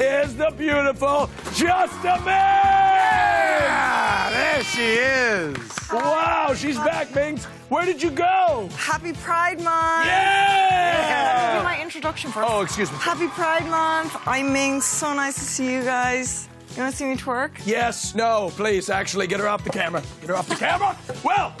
is the beautiful JustaMinx? There she is. Wow, she's back, Minx. Where did you go? Happy Pride Month! Yeah! Give my introduction first. Oh, excuse me. Happy Pride Month. I'm Minx. So nice to see you guys. You want to see me twerk? Yes, no, please, actually, get her off the camera. Get her off the camera. Well,